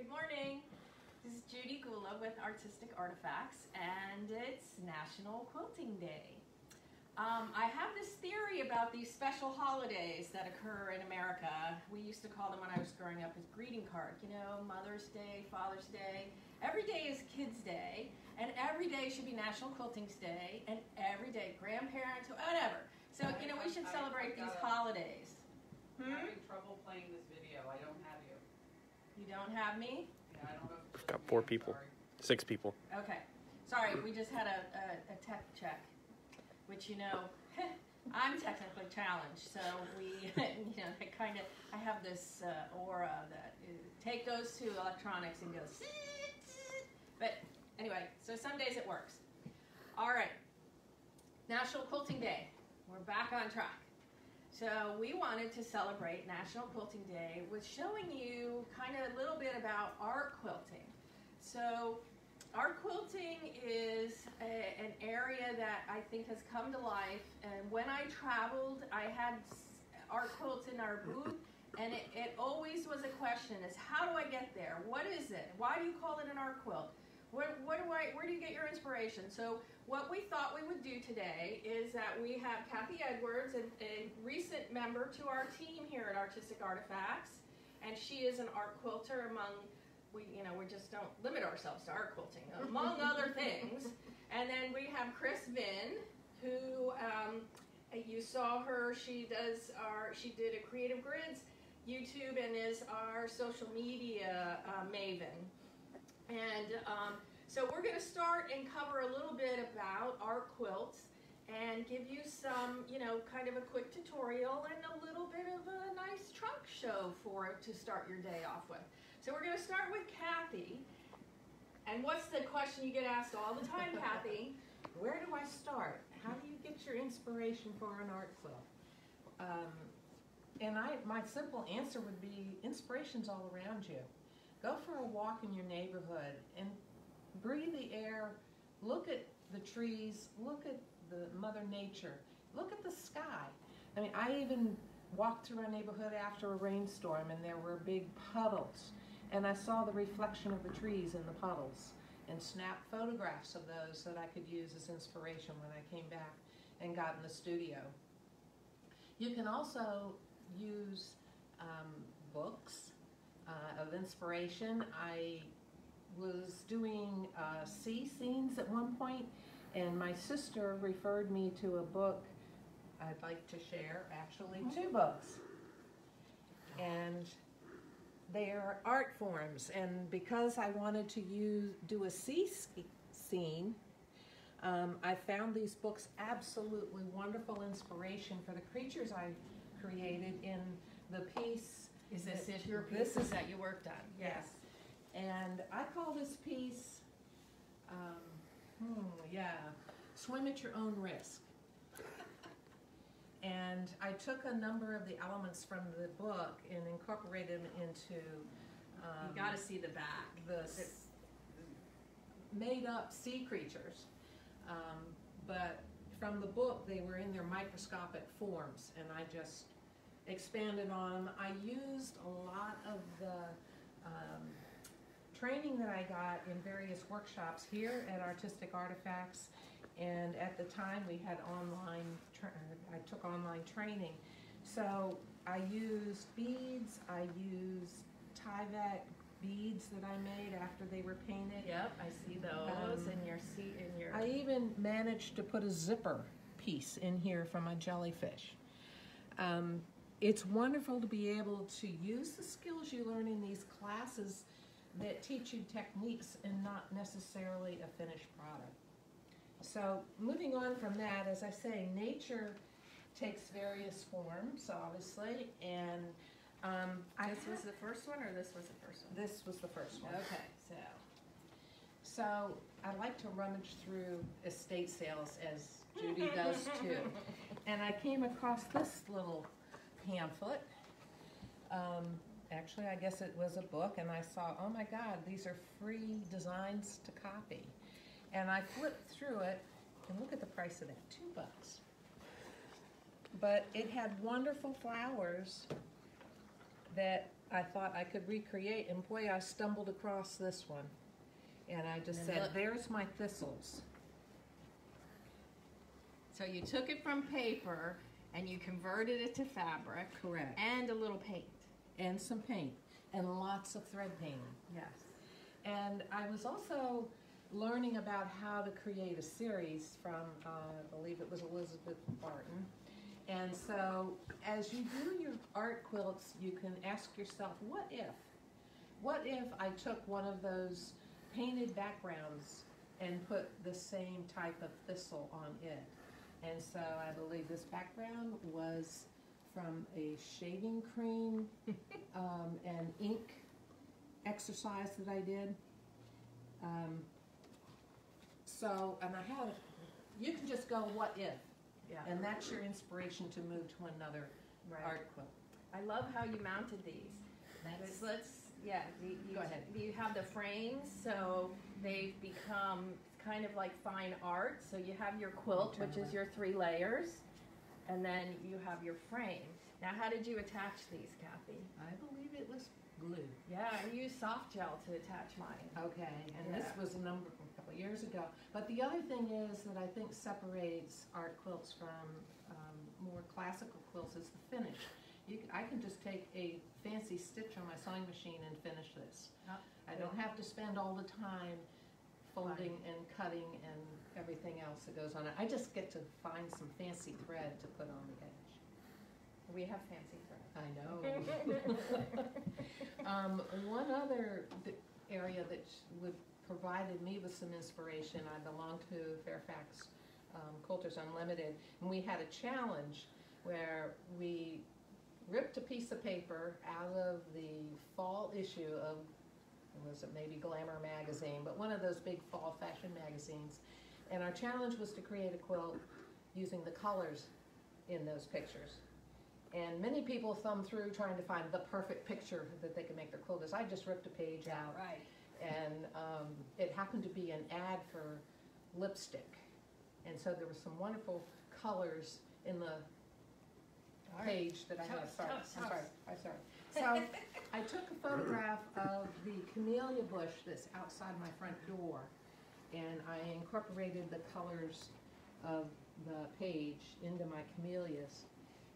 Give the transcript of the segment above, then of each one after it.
Good morning. This is Judy Gula with Artistic Artifacts, and it's National Quilting Day. Um, I have this theory about these special holidays that occur in America. We used to call them when I was growing up as greeting card. You know, Mother's Day, Father's Day. Every day is Kids Day, and every day should be National Quilting Day, and every day grandparents, whatever. So, you know, we should celebrate these holidays. I'm having trouble playing this video. I don't have you. Don't have me? Yeah, I don't know. if We've got four people. Six people. Okay. Sorry, we just had a, a, a tech check, which you know, I'm technically challenged, so we, you know, I kind of, I have this uh, aura that uh, take those two electronics and goes, but anyway, so some days it works. All right. National Quilting Day. We're back on track. So we wanted to celebrate National Quilting Day with showing you kind of a little bit about art quilting. So art quilting is a, an area that I think has come to life. And when I traveled, I had art quilts in our booth, and it, it always was a question: is how do I get there? What is it? Why do you call it an art quilt? What, what do I? Where do you get your inspiration? So what we thought we would do today is that we have Kathy Edwards, a, a recent member to our team here at Artistic Artifacts, and she is an art quilter among we you know we just don't limit ourselves to art quilting among other things. And then we have Chris Vinh, who um, you saw her. She does our she did a Creative Grids YouTube and is our social media uh, maven. And um, so we're going to start and cover a little bit about art quilts and give you some, you know, kind of a quick tutorial and a little bit of a nice trunk show for it to start your day off with. So we're going to start with Kathy. And what's the question you get asked all the time, Kathy? Where do I start? How do you get your inspiration for an art quilt? Um, and I, my simple answer would be inspiration's all around you. Go for a walk in your neighborhood and breathe the air. Look at the trees. Look at the Mother Nature. Look at the sky. I mean, I even walked through our neighborhood after a rainstorm and there were big puddles. And I saw the reflection of the trees in the puddles and snapped photographs of those that I could use as inspiration when I came back and got in the studio. You can also use um, books uh, of inspiration. I was doing uh, sea scenes at one point, and my sister referred me to a book I'd like to share, actually, two books. And they are art forms, and because I wanted to use do a sea scene, um, I found these books absolutely wonderful inspiration for the creatures I created in the piece. Is this that- is your this is that you worked on? Yes. And I call this piece, um, hmm, yeah, swim at your own risk. And I took a number of the elements from the book and incorporated them into um, You got to see the back. the made up sea creatures. Um, but from the book, they were in their microscopic forms, and I just expanded on them. I used a lot of the um, training that I got in various workshops here at Artistic Artifacts, and at the time we had online. Tra- I took online training, so I used beads. I used Tyvek beads that I made after they were painted. Yep, I see those Um, in your seat in your. I even managed to put a zipper piece in here from a jellyfish. Um, it's wonderful to be able to use the skills you learn in these classes that teach you techniques and not necessarily a finished product. So moving on from that, as I say, nature takes various forms, obviously, and um, I this was the first one, or this was the first one? this was the first one. Okay, so So I like to rummage through estate sales as Judy does too. And I came across this little pamphlet. Um, actually, I guess it was a book, and I saw, oh my God, these are free designs to copy. And I flipped through it, and look at the price of that, two bucks. But it had wonderful flowers that I thought I could recreate, and boy, I stumbled across this one. And I just And said, look- there's my thistles. So you took it from paper and you converted it to fabric Correct. and a little paint. And some paint, and lots of thread painting. Yes. And I was also learning about how to create a series from, uh, I believe it was Elizabeth Barton. And so, as you do your art quilts, you can ask yourself, what if? What if I took one of those painted backgrounds and put the same type of thistle on it? And so I believe this background was from a shaving cream um, and ink exercise that I did. Um, so, and I had, you can just go, what if? Yeah. And that's your inspiration to move to another Right. art quilt. I love how you mounted these. That's, Let's, let's yeah. You, you, Go ahead. You have the frames, so they've become kind of like fine art. So you have your quilt, which is your three layers, and then you have your frame. Now, how did you attach these, Kathy? I believe it was glue. Yeah, I used soft gel to attach mine. Okay, and this was a number, a couple of years ago. But the other thing is that I think separates art quilts from um, more classical quilts is the finish. You, I can just take a fancy stitch on my sewing machine and finish this. Yep. I don't have to spend all the time folding and cutting and everything else that goes on it. I just get to find some fancy thread to put on the edge. We have fancy thread. I know. um, one other area that would provided me with some inspiration. I belong to Fairfax um, Quilters Unlimited, and we had a challenge where we ripped a piece of paper out of the fall issue of was it maybe Glamour magazine, but one of those big fall fashion magazines. And our challenge was to create a quilt using the colors in those pictures. And many people thumb through trying to find the perfect picture that they can make their quilt as. I just ripped a page out Right. and um, it happened to be an ad for lipstick. And so there were some wonderful colors in the All right. page that I Tell have. us, Sorry, us, I'm sorry. I'm sorry. So I took a photograph of the camellia bush that's outside my front door, and I incorporated the colors of the page into my camellias.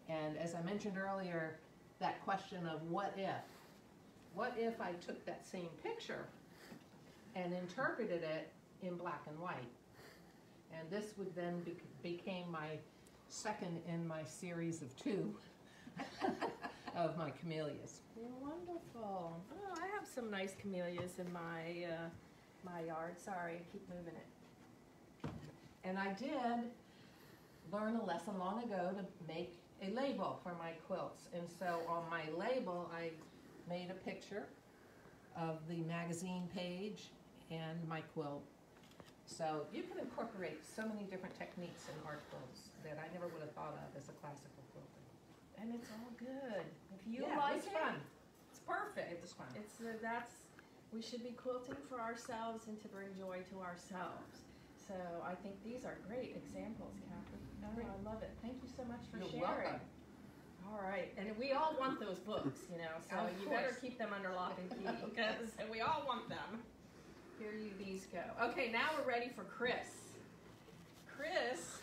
And as I mentioned earlier, that question of what if? What if I took that same picture and interpreted it in black and white? And this would then be, became my second in my series of two of my camellias. Wonderful. Oh, I have some nice camellias in my uh, my yard. Sorry, I keep moving it. And I did learn a lesson long ago to make a label for my quilts. And so on my label, I made a picture of the magazine page and my quilt. So you can incorporate so many different techniques in art quilts that I never would have thought of as a classical quilter. And it's all good. If you yeah, like it's it, fun. it's perfect. It was fun. It's uh, that's we should be quilting for ourselves and to bring joy to ourselves. So I think these are great examples, Kathy. Oh, I love it. Thank you so much for You're sharing. welcome. All right, and we all want those books, you know. So Of you better keep them under lock and key because we all want them. Here you these go. Okay, now we're ready for Chris. Chris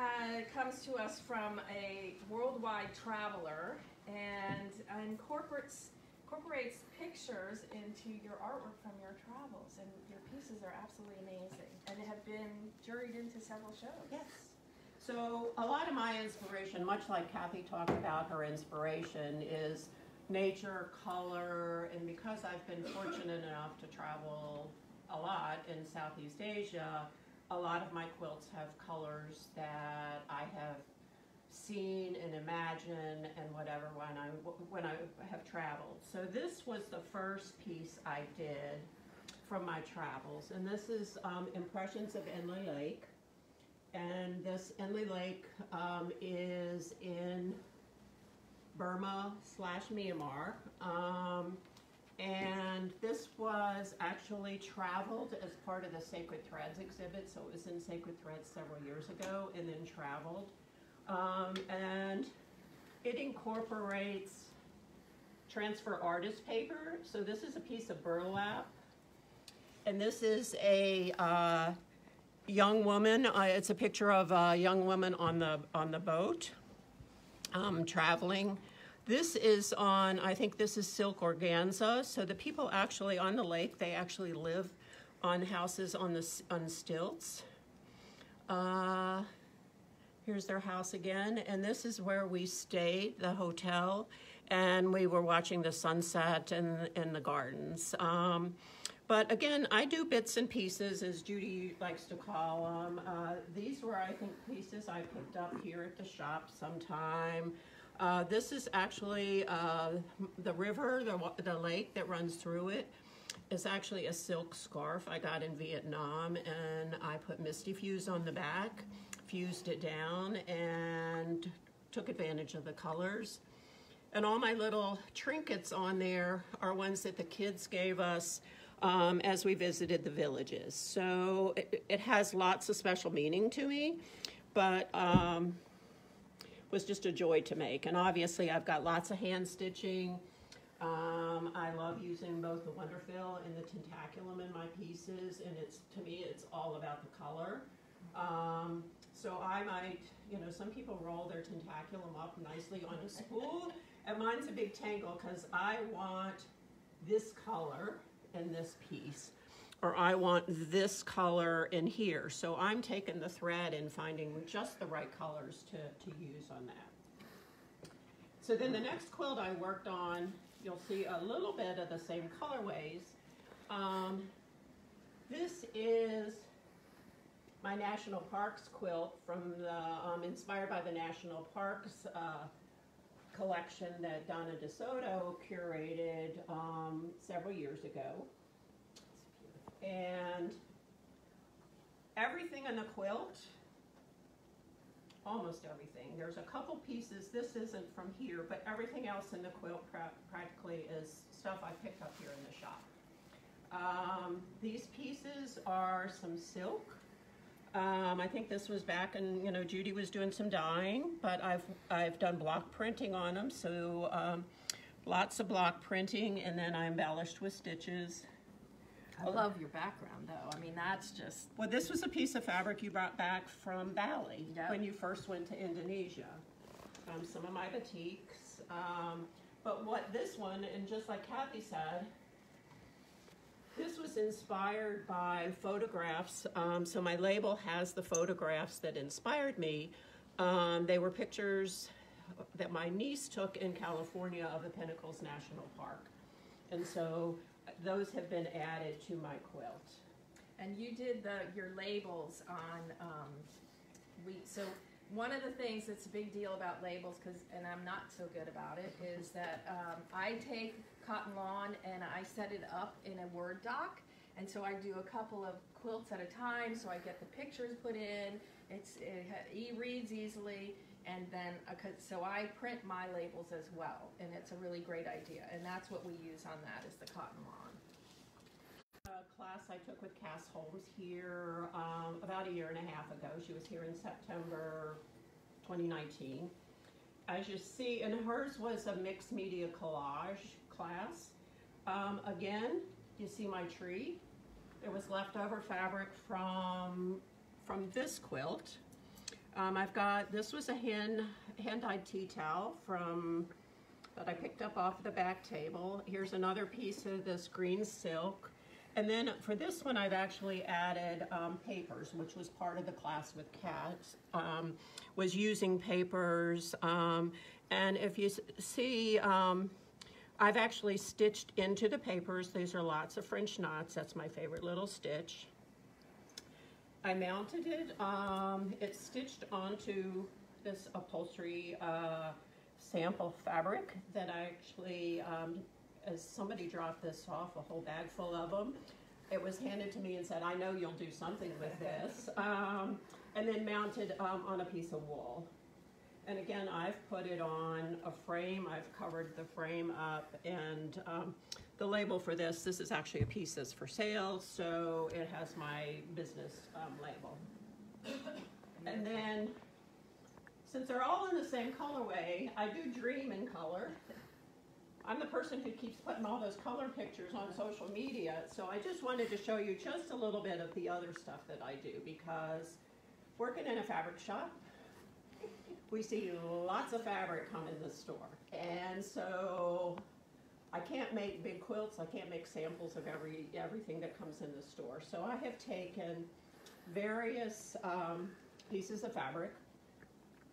ha comes to us from a worldwide traveler and incorporates incorporates pictures into your artwork from your travels, and your pieces are absolutely amazing and have been juried into several shows. Yes. So a lot of my inspiration, much like Kathy talked about her inspiration, is nature, color, and because I've been fortunate enough to travel a lot in Southeast Asia, a lot of my quilts have colors that I have seen and imagined and whatever when I when I have traveled. So this was the first piece I did from my travels, and this is um, impressions of Inle Lake. And this Inle Lake um, is in Burma slash Myanmar. Um, and this was actually traveled as part of the Sacred Threads exhibit. So it was in Sacred Threads several years ago and then traveled. Um, and it incorporates transfer artist paper. So this is a piece of burlap. And this is a uh, young woman. Uh, it's a picture of a young woman on the on the boat, um, traveling. This is on. I think this is silk organza. So the people actually on the lake, they actually live on houses on the on stilts. Uh, here's their house again, and this is where we stayed, the hotel, and we were watching the sunset in in the gardens. Um, but again, I do bits and pieces, as Judy likes to call them. Uh, these were, I think, pieces I picked up here at the shop sometime. Uh, this is actually uh, the river, the, the lake that runs through it. it is actually a silk scarf I got in Vietnam, and I put Mistyfuse on the back, fused it down, and took advantage of the colors. And all my little trinkets on there are ones that the kids gave us um, as we visited the villages. So it, it has lots of special meaning to me, but um, was just a joy to make. And obviously, I've got lots of hand stitching. Um, I love using both the WonderFil and the Tentakulum in my pieces, and it's to me, it's all about the color. Um, so I might, you know, some people roll their Tentakulum up nicely on a spool, and mine's a big tangle because I want this color in this piece, or I want this color in here. So I'm taking the thread and finding just the right colors to, to use on that. So then the next quilt I worked on, you'll see a little bit of the same colorways. Um, this is my National Parks quilt from the, um, inspired by the National Parks uh, collection that Donna DeSoto curated um, several years ago. And everything in the quilt, almost everything. There's a couple pieces, this isn't from here, but everything else in the quilt pra- practically is stuff I picked up here in the shop. Um, these pieces are some silk. Um, I think this was back and you know Judy was doing some dyeing, but I've I've done block printing on them, so um, lots of block printing, and then I embellished with stitches. I love your background, though. I mean, that's just Well, this was a piece of fabric you brought back from Bali Yep. when you first went to Indonesia. Um, some of my batiks. Um, but what this one, and just like Kathy said, this was inspired by photographs. Um, so my label has the photographs that inspired me. Um, they were pictures that my niece took in California of the Pinnacles National Park. And so those have been added to my quilt. And you did the your labels on um, we so one of the things that's a big deal about labels because and I'm not so good about it is that um, I take cotton lawn and I set it up in a Word doc. And so I do a couple of quilts at a time so I get the pictures put in. It's it e reads easily and then so I print my labels as well and it's a really great idea and that's what we use on that is the cotton lawn. A class I took with Cas Holmes here um, about a year and a half ago. She was here in September 2019. As you see, and hers was a mixed media collage class. Um, again, you see my tree. There was leftover fabric from from this quilt. Um, I've got this was a hand hand dyed tea towel from that I picked up off the back table. Here's another piece of this green silk. And then for this one, I've actually added um, papers, which was part of the class with Cas, um, was using papers. Um, and if you see, um, I've actually stitched into the papers. These are lots of French knots. That's my favorite little stitch. I mounted it. Um, it's stitched onto this upholstery uh, sample fabric that I actually, um, as somebody dropped this off, a whole bag full of them. It was handed to me and said, I know you'll do something with this. Um, and then mounted um, on a piece of wool. And again, I've put it on a frame. I've covered the frame up and um, the label for this, this is actually a piece that's for sale, so it has my business um, label. And then, since they're all in the same colorway, I do dream in color. I'm the person who keeps putting all those color pictures on social media, so I just wanted to show you just a little bit of the other stuff that I do because working in a fabric shop, we see lots of fabric come in the store. And so I can't make big quilts, I can't make samples of every everything that comes in the store. So I have taken various um, pieces of fabric.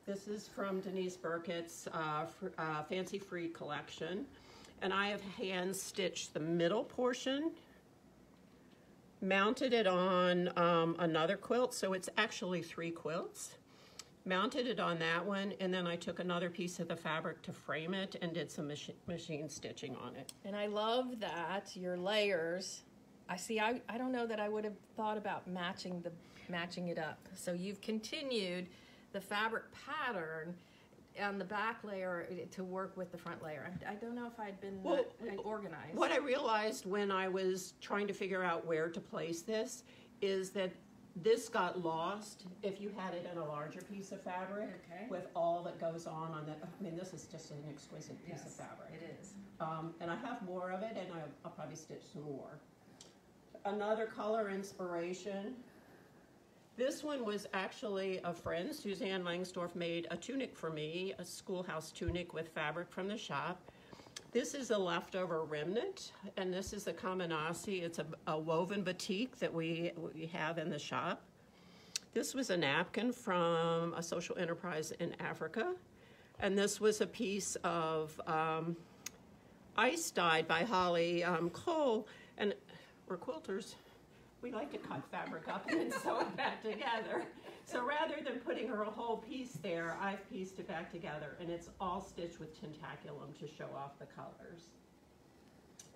This is from Denise Burkett's uh, uh, Fancy Free collection. And I have hand stitched the middle portion, mounted it on um, another quilt, so it's actually three quilts. Mounted it on that one, and then I took another piece of the fabric to frame it and did some machi- machine stitching on it. And I love that your layers. I see. I, I don't know that I would have thought about matching the matching it up. So you've continued the fabric pattern on the back layer uh, to work with the front layer. I, I don't know if I'd been Well, that organized. What I realized when I was trying to figure out where to place this is that this got lost if you had it in a larger piece of fabric Okay. with all that goes on on that. I mean, this is just an exquisite piece of fabric. It is. Um, and I have more of it, and I'll, I'll probably stitch some more. Another color inspiration. This one was actually a friend, Suzanne Langsdorf, made a tunic for me, a schoolhouse tunic with fabric from the shop. This is a leftover remnant, and this is a Kamanasi. It's a, a woven batik that we, we have in the shop. This was a napkin from a social enterprise in Africa, and this was a piece of um, Ice Dyed by Holly um, Cole, and we're quilters. We like to cut fabric up and sew it back together. So rather than putting her a whole piece there, I've pieced it back together, and it's all stitched with Tentakulum to show off the colors.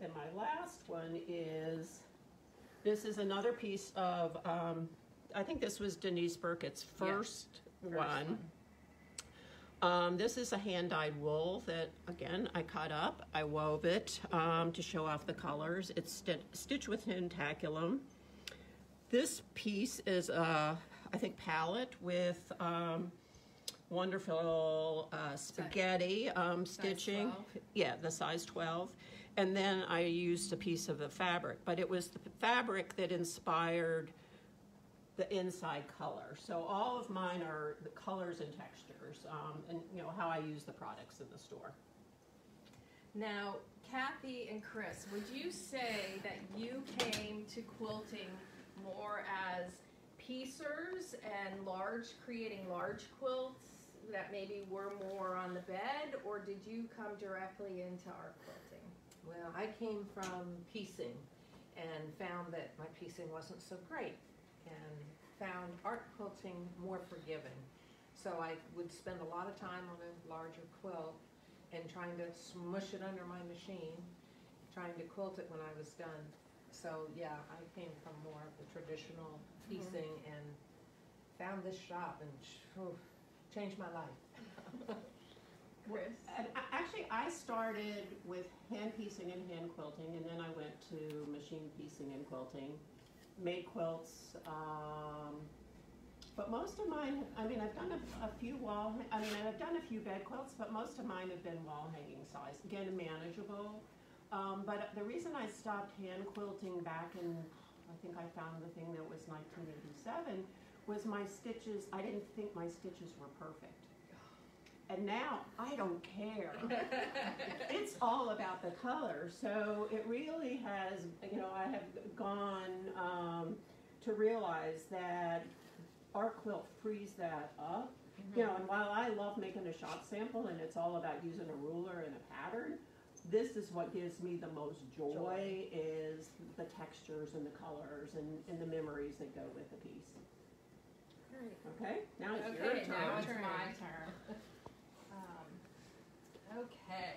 And my last one is, this is another piece of, um, I think this was Denise Burkett's first, First one. Um, this is a hand dyed wool that, again, I cut up. I wove it um, to show off the colors. It's sti- stitched with tentaculum. This piece is, uh, I think, palette with um, wonderful uh, spaghetti um, stitching. Yeah, the size 12. And then I used a piece of the fabric, but it was the fabric that inspired the inside color. So all of mine are the colors and textures, um, and you know how I use the products in the store. Now, Kathy and Chris, would you say that you came to quilting more as piecers and large, creating large quilts that maybe were more on the bed, or did you come directly into art quilting? Well, I came from piecing and found that my piecing wasn't so great and found art quilting more forgiving. So I would spend a lot of time on a larger quilt and trying to smush it under my machine, trying to quilt it when I was done. So yeah, I came from more of the traditional piecing and found this shop and phew, changed my life. Chris? And a- actually, I started with hand piecing and hand quilting, and then I went to machine piecing and quilting, made quilts. Um, but most of mine, I mean, I've done a, a few wall. I mean, I've done a few bed quilts, but most of mine have been wall hanging size. Again, manageable. Um, but the reason I stopped hand quilting back in, I think I found the thing that was 1987, was my stitches. I didn't think my stitches were perfect. And now I don't care. it's all about the color. So it really has, you know, I have gone um, to realize that art quilt frees that up. You know, and while I love making a shop sample and it's all about using a ruler and a pattern, this is what gives me the most joy, Joy. is the textures and the colors and, and the memories that go with the piece. Okay, now it's your Okay, turn. now it's my turn. Um, okay.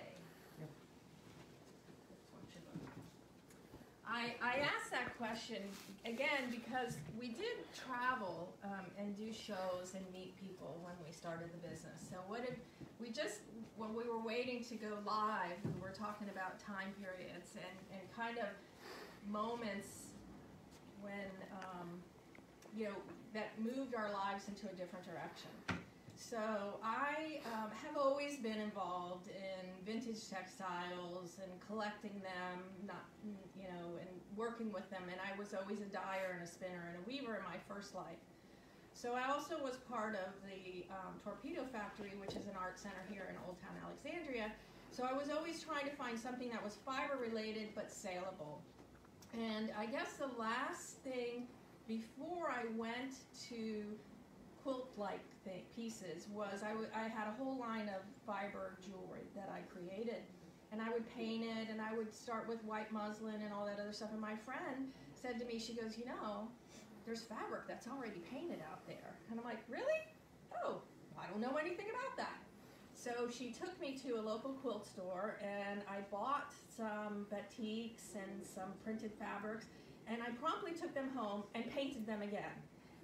I, I asked that question again because we did travel um, and do shows and meet people when we started the business. So what did we just when we were waiting to go live, we were talking about time periods and, and kind of moments when um, you know that moved our lives into a different direction. So I um, have always been involved in vintage textiles and collecting them, not you know, and working with them. And I was always a dyer and a spinner and a weaver in my first life. So I also was part of the um, Torpedo Factory, which is an art center here in Old Town Alexandria. So I was always trying to find something that was fiber related but saleable. And I guess the last thing before I went to quilt-like pieces was I, had a whole line of fiber jewelry that I created. And I would paint it and I would start with white muslin and all that other stuff. And my friend said to me, she goes, you know, there's fabric that's already painted out there. And I'm like, really? Oh, I don't know anything about that. So she took me to a local quilt store and I bought some batiks and some printed fabrics and I promptly took them home and painted them again.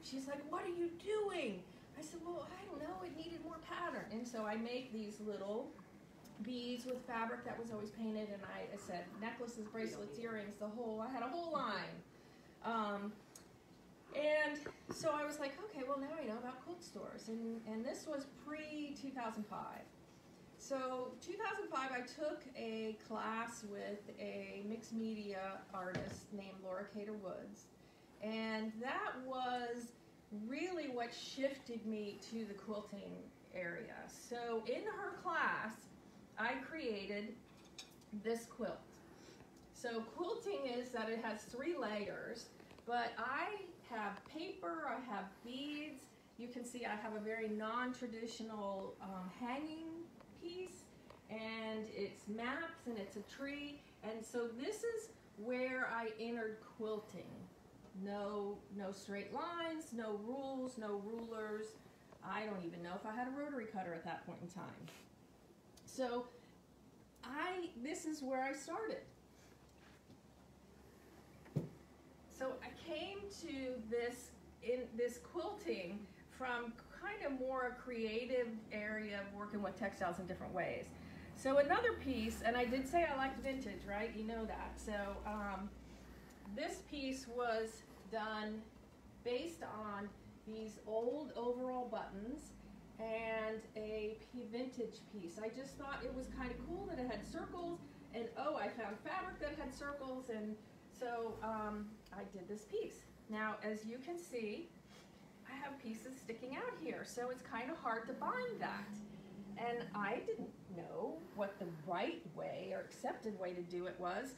She's like, what are you doing? I said, well, I don't know, it needed more pattern. And so I make these little beads with fabric that was always painted and I, I said necklaces, bracelets, earrings, the whole, I had a whole line. Um, and so I was like, okay, well now I know about quilt stores, and and this was pre 2005. So 2005, I took a class with a mixed media artist named Laura Cater Woods, and that was really what shifted me to the quilting area. So in her class, I created this quilt. So quilting is that it has three layers, but I have paper, I have beads. You can see I have a very non-traditional um, hanging piece and it's maps and it's a tree. And so this is where I entered quilting. No, no straight lines, no rules, no rulers. I don't even know if I had a rotary cutter at that point in time. So I, this is where I started. So I came to this in this quilting from kind of more a creative area of working with textiles in different ways. So another piece, and I did say I liked vintage, right? You know that. So um, this piece was done based on these old overall buttons and a vintage piece. I just thought it was kind of cool that it had circles, and oh, I found fabric that had circles, and so um, I did this piece. Now, as you can see, I have pieces sticking out here, so it's kind of hard to bind that. And I didn't know what the right way or accepted way to do it was.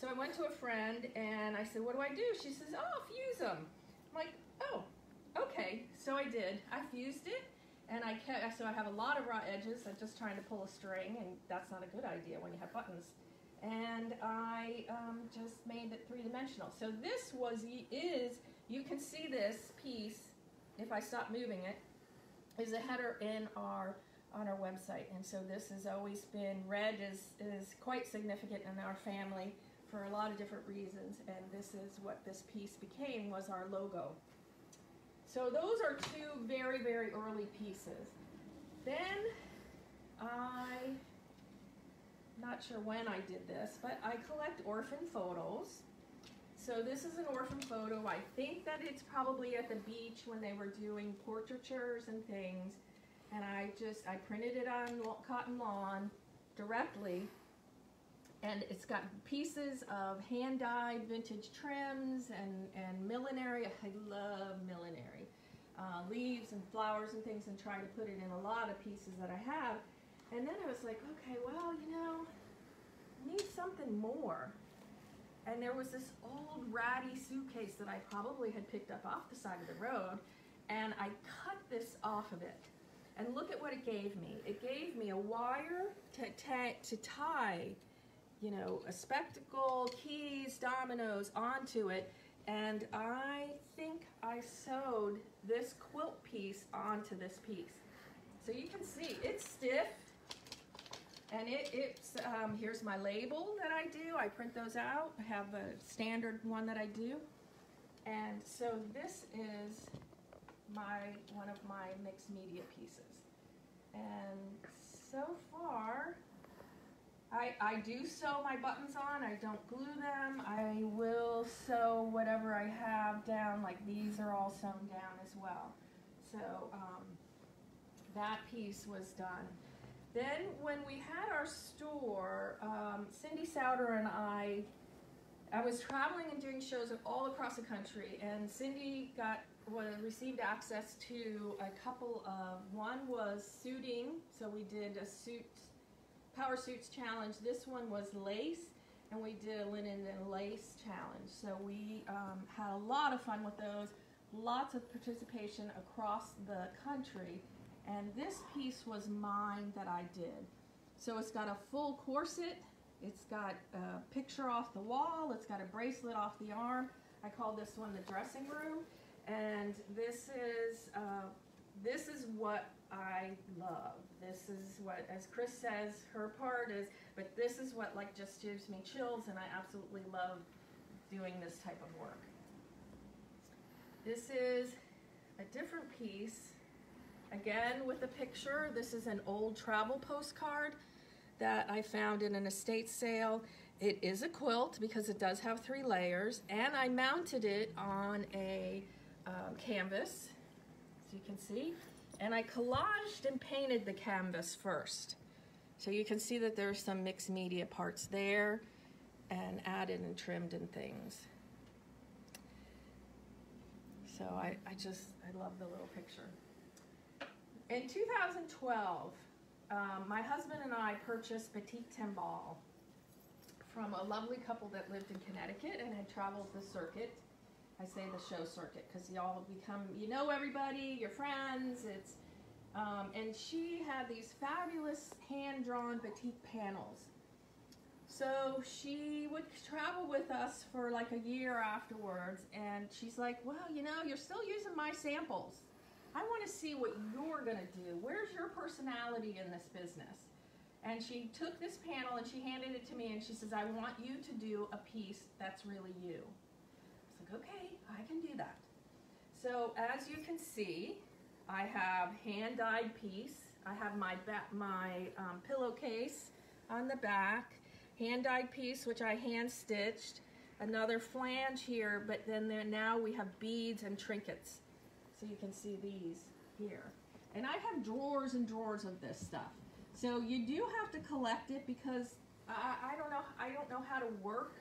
So I went to a friend and I said, what do I do? She says, oh, fuse them. I'm like, oh, okay. So I did. I fused it and I kept, so I have a lot of raw edges. I'm just trying to pull a string and that's not a good idea when you have buttons and I um, just made it three-dimensional. So this was is you can see this piece if I stop moving it is a header in our on our website, and so this has always been red is is quite significant in our family for a lot of different reasons, and this is what this piece became was our logo. So those are two very very early pieces. Then I not sure when I did this, but I collect orphan photos. So this is an orphan photo. I think that it's probably at the beach when they were doing portraitures and things. And I just, I printed it on cotton lawn directly. And it's got pieces of hand-dyed vintage trims and, and millinery. I love millinery. Uh, leaves and flowers and things and try to put it in a lot of pieces that I have. And then I was like, okay, well, you know, I need something more. And there was this old ratty suitcase that I probably had picked up off the side of the road, and I cut this off of it. And look at what it gave me. It gave me a wire to, to tie, you know, a spectacle, keys, dominoes onto it, and I think I sewed this quilt piece onto this piece. So you can see it's stiff, and it, it's, um, here's my label that I do. I print those out. I have a standard one that I do. And so this is my, one of my mixed media pieces. And so far, I, I do sew my buttons on. I don't glue them. I will sew whatever I have down, like these are all sewn down as well. So um, that piece was done. Then, when we had our store, um, Cindy Souter and I, I was traveling and doing shows all across the country, and Cindy got was, received access to a couple of one was suiting, so we did a suit power suits challenge. This one was lace, and we did a linen and lace challenge. So we um, had a lot of fun with those. Lots of participation across the country, and this piece was mine that I did. So it's got a full corset. It's got a picture off the wall. It's got a bracelet off the arm. I call this one the dressing room. And this is uh, this is what I love. This is what, as Chris says, her part is. But this is what like just gives me chills, and I absolutely love doing this type of work. This is a different piece. Again, with a picture. This is an old travel postcard that I found in an estate sale. It is a quilt because it does have three layers, and I mounted it on a um, canvas, as you can see. And I collaged and painted the canvas first. So you can see that there's some mixed media parts there and added and trimmed and things. So I, I just, I love the little picture. In 2012, um, my husband and I purchased Batik Tambal from a lovely couple that lived in Connecticut and had traveled the circuit. I say the show circuit because y'all become, you know everybody, your friends. It's, um, and she had these fabulous hand-drawn batik panels. So she would travel with us for like a year afterwards, and she's like, "Well, you know, you're still using my samples. I want to see what you're gonna do. Where's your personality in this business?" And she took this panel and she handed it to me, and she says, "I want you to do a piece that's really you." I was like, "Okay, I can do that." So as you can see, I have hand-dyed piece. I have my my um, pillowcase on the back, hand-dyed piece which I hand stitched. Another flange here, but then there now we have beads and trinkets. So you can see these here. And I have drawers and drawers of this stuff. So you do have to collect it because I, I don't know I don't know how to work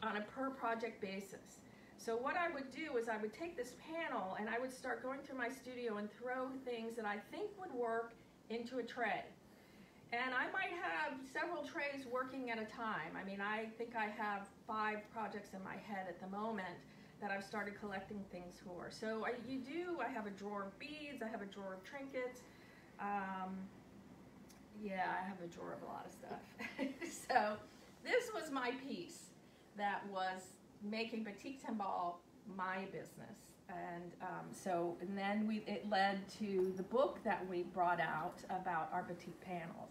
on a per project basis. So what I would do is I would take this panel and I would start going through my studio and throw things that I think would work into a tray. And I might have several trays working at a time. I mean, I think I have five projects in my head at the moment that I've started collecting things for. So I, you do, I have a drawer of beads, I have a drawer of trinkets. Um, yeah, I have a drawer of a lot of stuff. so this was my piece that was making Batik Tambal my business. And um, so, and then we, it led to the book that we brought out about our batik panels.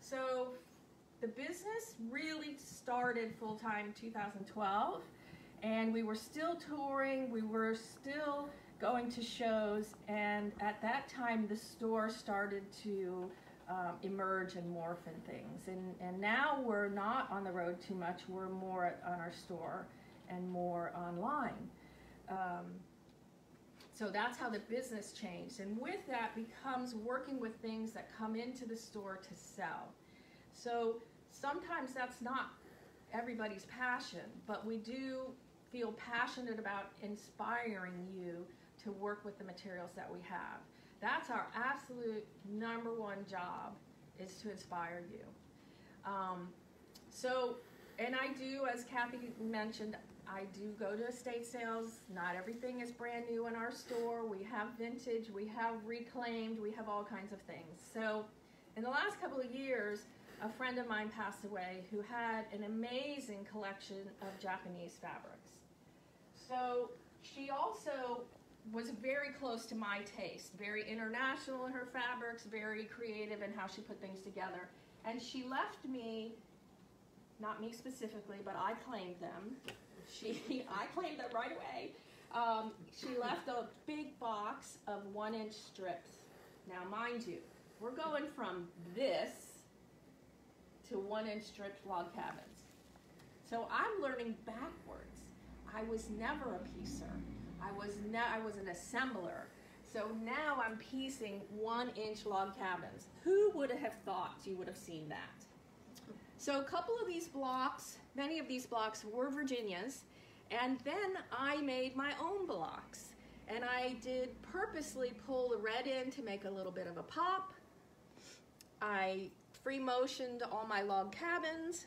So the business really started full time 2012, and we were still touring, we were still going to shows, and at that time the store started to um, emerge and morph and things. And, and now we're not on the road too much, we're more on our store and more online. Um, so that's how the business changed. And with that becomes working with things that come into the store to sell. So sometimes that's not everybody's passion, but we do feel passionate about inspiring you to work with the materials that we have. That's our absolute number one job is to inspire you. Um, so, and I do, as Kathy mentioned, I do go to estate sales. Not everything is brand new in our store. We have vintage, we have reclaimed, we have all kinds of things. So, in the last couple of years, a friend of mine passed away who had an amazing collection of Japanese fabrics. So, she also was very close to my taste, very international in her fabrics, very creative in how she put things together. And she left me, not me specifically, but I claimed them. She, I claimed them right away. Um, she left a big box of one inch strips. Now, mind you, we're going from this to one inch stripped log cabins. So I'm learning backwards. I was never a piecer. I was I was an assembler. So now I'm piecing one inch log cabins. Who would have thought you would have seen that? So a couple of these blocks, many of these blocks were Virginia's, and then I made my own blocks. And I did purposely pull the red in to make a little bit of a pop. I free motioned all my log cabins.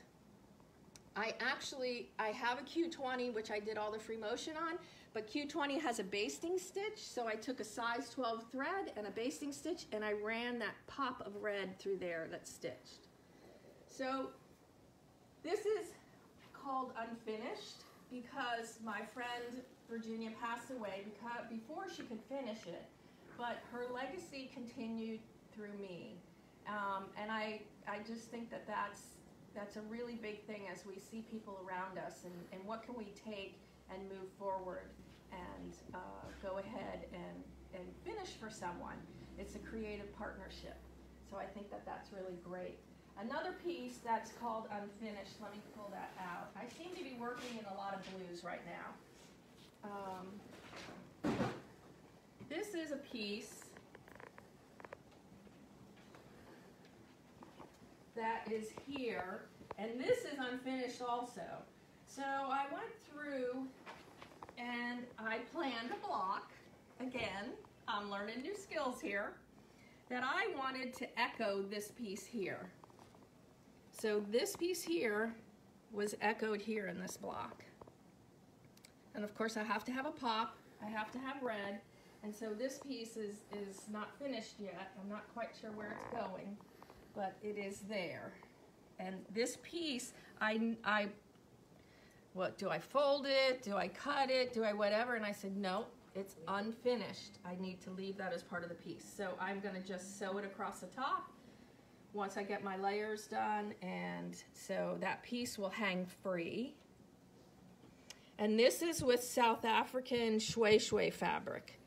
I actually, I have a Q20, which I did all the free motion on, but Q20 has a basting stitch, so I took a size 12 thread and a basting stitch, and I ran that pop of red through there that's stitched. So this is called unfinished because my friend Virginia passed away because before she could finish it, but her legacy continued through me, um, and I I just think that that's that's a really big thing as we see people around us and, and what can we take and move forward and uh, go ahead and, and finish for someone. It's a creative partnership. So I think that that's really great. Another piece that's called unfinished, let me pull that out. I seem to be working in a lot of blues right now. Um, this is a piece that is here, and this is unfinished also. So I went through and I planned a block, again, I'm learning new skills here, that I wanted to echo this piece here. So this piece here was echoed here in this block. And of course I have to have a pop, I have to have red, and so this piece is, is not finished yet. I'm not quite sure where it's going, but it is there. And this piece, I, I, what, do I fold it? Do I cut it? Do I whatever? And I said, no, it's unfinished. I need to leave that as part of the piece. So I'm gonna just sew it across the top once I get my layers done. And so that piece will hang free. And this is with South African shwe shwe fabric.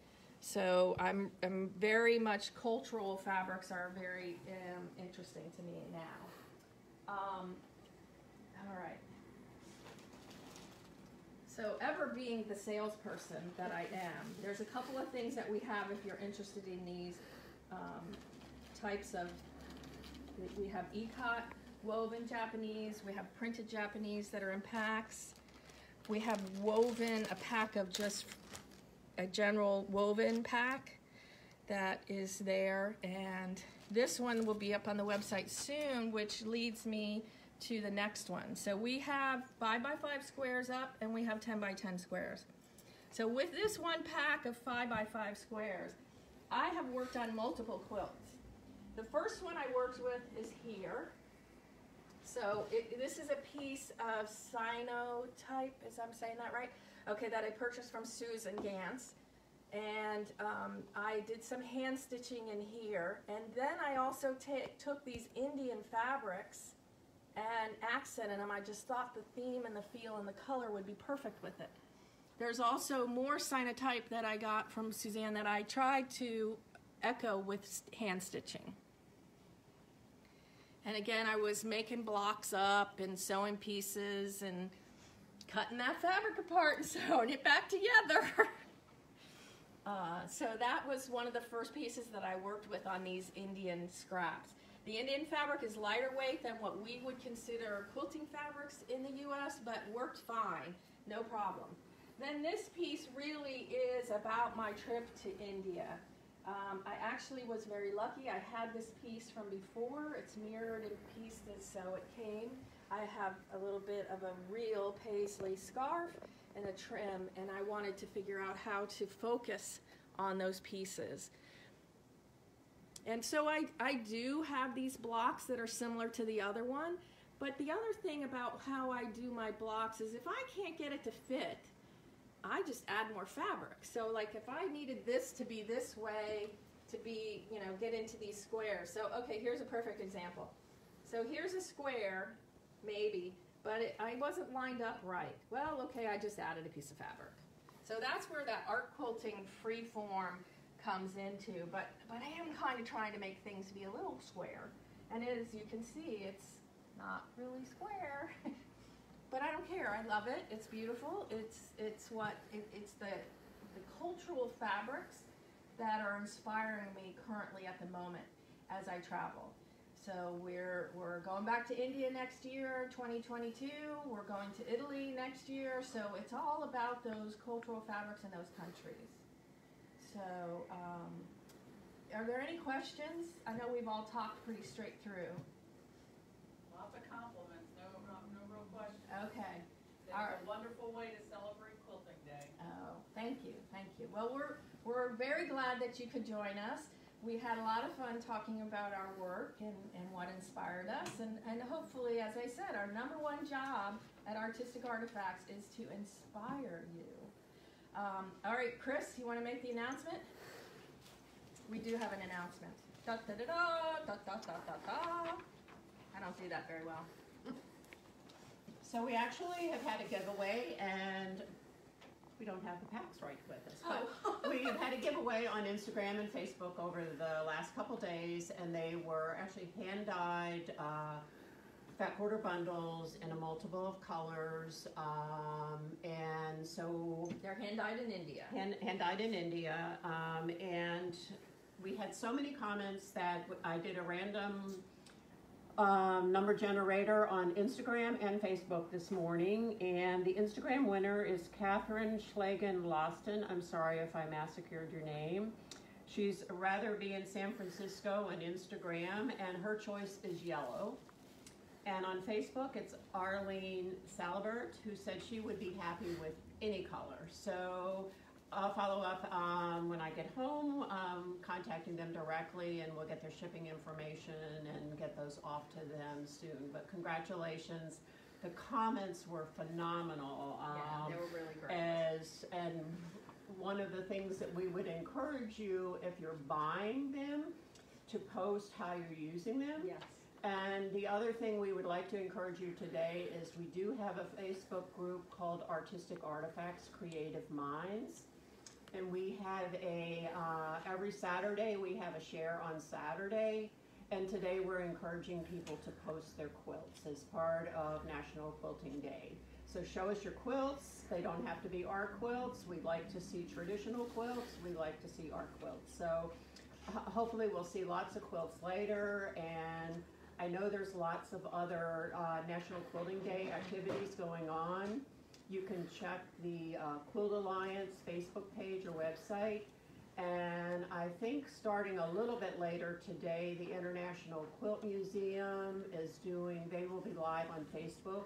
So I'm, I'm very much cultural fabrics are very um, interesting to me now. Um, all right. So ever being the salesperson that I am, there's a couple of things that we have if you're interested in these um, types of, we have ikat woven Japanese, we have printed Japanese that are in packs. We have woven, a pack of just a general woven pack that is there. And this one will be up on the website soon, which leads me to the next one. So we have five by five squares up and we have 10 by 10 squares. So with this one pack of five by five squares, I have worked on multiple quilts. The first one I worked with is here. So it, this is a piece of cyanotype, is I'm saying that right? Okay, that I purchased from Susan Gantz. And um, I did some hand stitching in here. And then I also took these Indian fabrics and accented them. I just thought the theme and the feel and the color would be perfect with it. There's also more cyanotype that I got from Suzanne that I tried to echo with hand stitching. And again, I was making blocks up and sewing pieces and cutting that fabric apart and sewing it back together. uh, so that was one of the first pieces that I worked with on these Indian scraps. The Indian fabric is lighter weight than what we would consider quilting fabrics in the U.S., but worked fine, no problem. Then this piece really is about my trip to India. Um, I actually was very lucky. I had this piece from before. It's mirrored in pieces, so it came. I have a little bit of a real paisley scarf and a trim, and I wanted to figure out how to focus on those pieces. And so I, I do have these blocks that are similar to the other one, but the other thing about how I do my blocks is if I can't get it to fit, I just add more fabric. So like if I needed this to be this way, to be, you know, get into these squares. So, okay, here's a perfect example. So here's a square, maybe, but it, I wasn't lined up right. Well, okay, I just added a piece of fabric. So that's where that art quilting free form comes into, but, but I am kind of trying to make things be a little square. And as you can see, it's not really square. but I don't care. I love it. It's beautiful. It's it's what it, it's the the cultural fabrics that are inspiring me currently at the moment as I travel. So we're we're going back to India next year, 2022. We're going to Italy next year. So it's all about those cultural fabrics in those countries. So, um, are there any questions? I know we've all talked pretty straight through. Lots of compliments, no, no, no real questions. Okay. It's a wonderful way to celebrate quilting day. Oh, thank you, thank you. Well, we're we're very glad that you could join us. We had a lot of fun talking about our work and, and what inspired us, and, and hopefully, as I said, our number one job at Artistic Artifacts is to inspire you. Um, all right, Chris, you want to make the announcement? We do have an announcement. Da da da da da da da da da. I don't do that very well. So we actually have had a giveaway and we don't have the packs right with us. But we've had a giveaway on Instagram and Facebook over the last couple days and they were actually hand dyed uh, fat quarter bundles in a multiple of colors. Um, and so They're hand dyed in India. hand, hand dyed in India. Um, and we had so many comments that I did a random um, number generator on Instagram and Facebook this morning. And the Instagram winner is Catherine Schlagen Loston. I'm sorry if I massacred your name. She's rather be in San Francisco on Instagram, and her choice is yellow. And on Facebook, it's Arlene Salbert, who said she would be happy with any color. So I'll follow up um, when I get home, um, contacting them directly, and we'll get their shipping information and get those off to them soon. But congratulations. The comments were phenomenal. Yeah, Um, they were really great. as and one of the things that we would encourage you if you're buying them to post how you're using them Yes. and the other thing we would like to encourage you today is we do have a Facebook group called Artistic Artifacts Creative Minds. And we have a, uh, every Saturday, we have a share on Saturday. And today we're encouraging people to post their quilts as part of National Quilting Day. So show us your quilts. They don't have to be art quilts. We'd like to see traditional quilts. We like to see art quilts. So hopefully we'll see lots of quilts later and I know there's lots of other uh, National Quilting Day activities going on. You can check the uh, Quilt Alliance Facebook page or website. And I think starting a little bit later today, the International Quilt Museum is doing, they will be live on Facebook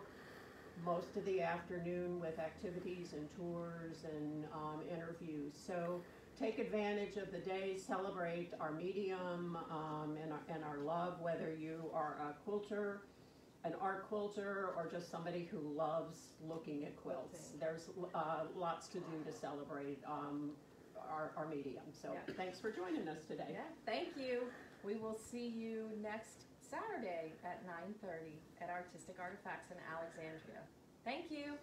most of the afternoon with activities and tours and um, interviews. So take advantage of the day, celebrate our medium um, and, our, and our love, whether you are a quilter, an art quilter, or just somebody who loves looking at quilts. There's uh, lots to do to celebrate um, our, our medium. So Yeah. thanks for joining us today. Yeah, thank you. We will see you next Saturday at 9:30 at Artistic Artifacts in Alexandria. Thank you.